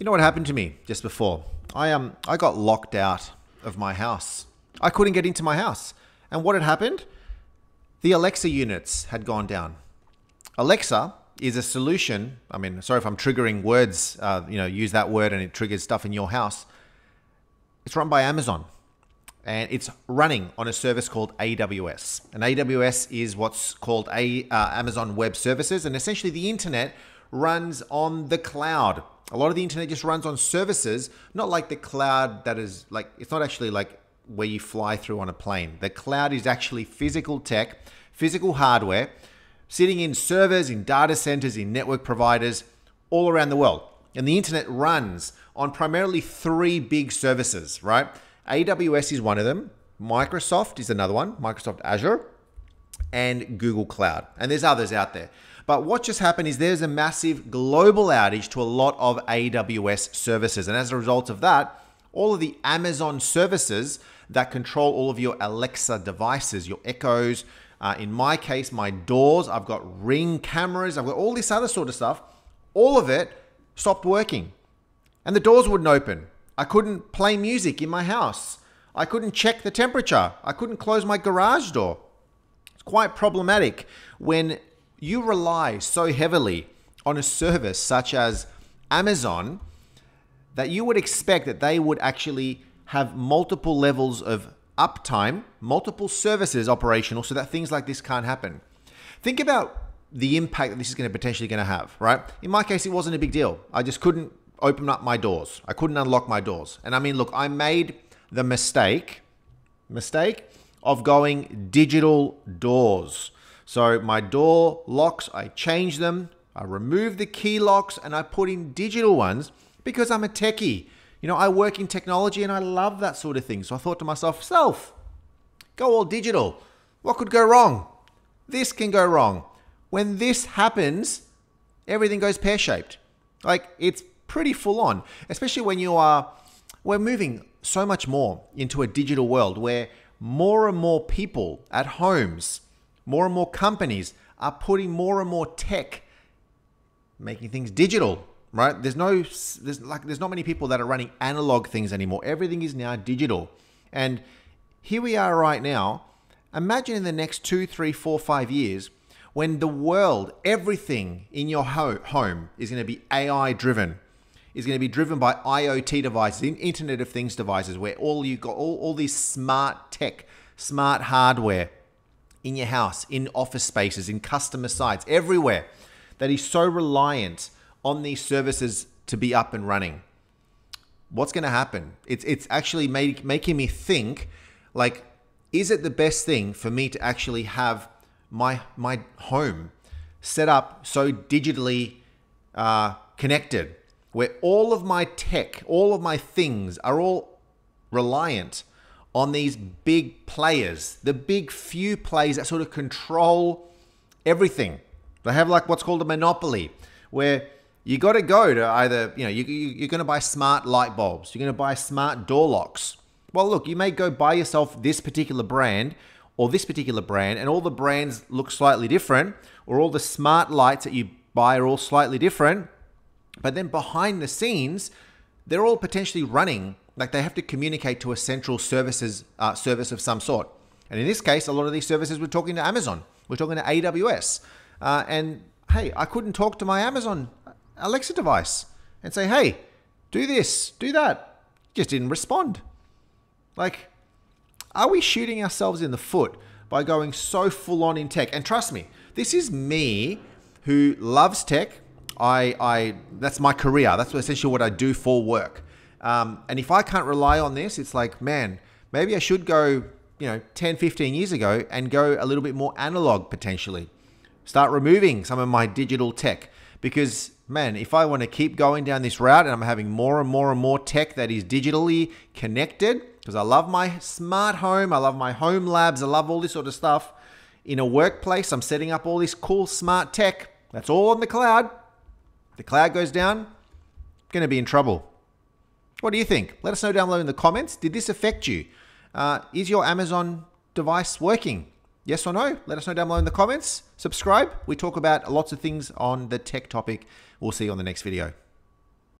You know what happened to me just before? I um I got locked out of my house. I couldn't get into my house. And what had happened? The Alexa units had gone down. Alexa is a solution. I mean, sorry if I'm triggering words. Uh, you know, use that word and it triggers stuff in your house. It's run by Amazon, and it's running on a service called AWS. And AWS is what's called a uh, Amazon Web Services, and essentially the internet runs on the cloud. A lot of the internet just runs on services, not like the cloud that is like, it's not actually like where you fly through on a plane. The cloud is actually physical tech, physical hardware, sitting in servers, in data centers, in network providers all around the world. And the internet runs on primarily three big services, right? AWS is one of them, Microsoft is another one, Microsoft Azure, and Google Cloud. And there's others out there. But what just happened is there's a massive global outage to a lot of AWS services. And as a result of that, all of the Amazon services that control all of your Alexa devices, your Echoes, uh, in my case, my doors, I've got ring cameras, I've got all this other sort of stuff. All of it stopped working. And the doors wouldn't open. I couldn't play music in my house. I couldn't check the temperature. I couldn't close my garage door. It's quite problematic when you rely so heavily on a service such as Amazon that you would expect that they would actually have multiple levels of uptime, multiple services operational so that things like this can't happen. Think about the impact that this is going to potentially going to have, right? In my case, it wasn't a big deal. I just couldn't open up my doors. I couldn't unlock my doors. And I mean, look, I made the mistake, mistake of going digital doors. So my door locks, I change them, I remove the key locks, and I put in digital ones because I'm a techie. You know, I work in technology and I love that sort of thing. So I thought to myself, self, go all digital. What could go wrong? This can go wrong. When this happens, everything goes pear shaped. Like it's pretty full on, especially when you are, we're moving so much more into a digital world where more and more people at homes, more and more companies are putting more and more tech, making things digital, right? There's no, there's like, there's not many people that are running analog things anymore. Everything is now digital. And here we are right now. Imagine in the next two, three, four, five years when the world, everything in your ho- home is going to be AI driven, is going to be driven by IoT devices, Internet of Things devices, where all you got all, all these smart tech, smart hardware in your house, in office spaces, in customer sites, everywhere that is so reliant on these services to be up and running. What's going to happen? It's it's actually make, making me think like is it the best thing for me to actually have my my home set up so digitally uh, connected where all of my tech, all of my things are all reliant on these big players, the big few players that sort of control everything. They have like what's called a monopoly, where you got to go to either, you know, you, you, are going to buy smart light bulbs, you're going to buy smart door locks. Well, look, you may go buy yourself this particular brand or this particular brand, and all the brands look slightly different, or all the smart lights that you buy are all slightly different. But then behind the scenes, they're all potentially running like they have to communicate to a central services uh, service of some sort. And in this case, a lot of these services we're talking to Amazon, we're talking to AWS, uh, and hey, I couldn't talk to my Amazon Alexa device and say, hey, do this, do that. Just didn't respond. Like, are we shooting ourselves in the foot by going so full on in tech? And trust me, this is me who loves tech. I, I that's my career. That's essentially what I do for work. Um, and if I can't rely on this, it's like, man, maybe I should go, you know, 10, 15 years ago and go a little bit more analog potentially. Start removing some of my digital tech because man, if I want to keep going down this route and I'm having more and more and more tech that is digitally connected, because I love my smart home, I love my home labs, I love all this sort of stuff. In a workplace, I'm setting up all this cool smart tech. That's all on the cloud. The cloud goes down, going to be in trouble. What do you think? Let us know down below in the comments. Did this affect you? Uh, is your Amazon device working? Yes or no? Let us know down below in the comments. Subscribe. We talk about lots of things on the tech topic. We'll see you on the next video.